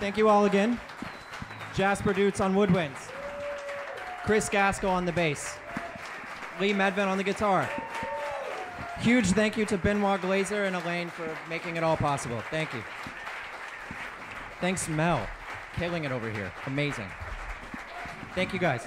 Thank you all again. Jasper Dutz on woodwinds. Chris Gaskell on the bass. Lee Medvin on the guitar. Huge thank you to Benoit Glazer and Elaine for making it all possible. Thank you. Thanks, Mel. Killing it over here. Amazing. Thank you guys.